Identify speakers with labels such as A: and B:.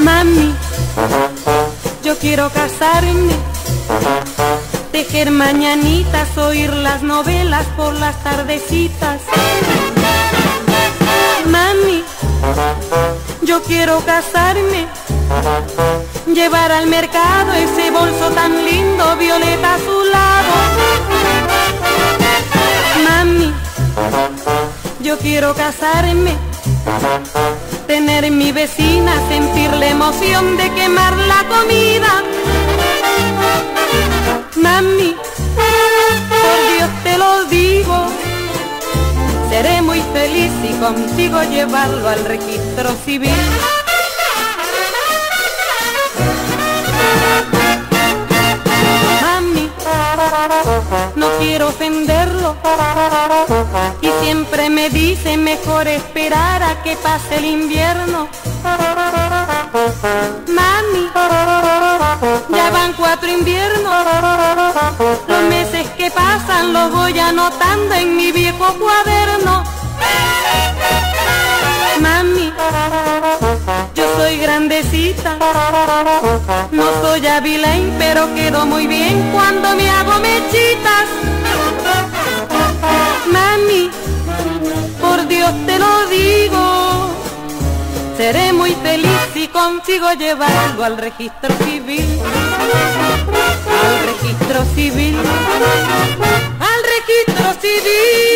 A: Mami, yo quiero casarme, tejer mañanitas, oír las novelas por las tardecitas. Mami, yo quiero casarme, llevar al mercado ese bolso tan lindo, violeta azulado. Yo quiero casarme, tener mi vecina, sentir la emoción de quemar la comida. Mami, por Dios te lo digo, seré muy feliz y consigo llevarlo al registro civil. Mami, quiero ofenderlo y siempre me dice mejor esperar a que pase el invierno. Mami, ya van cuatro inviernos, los meses que pasan los voy anotando en mi viejo cuaderno. Mami, yo soy grandecita, no soy Avilain, pero quedo muy bien cuando me seré muy feliz si consigo llevarlo al registro civil. Al registro civil, al registro civil.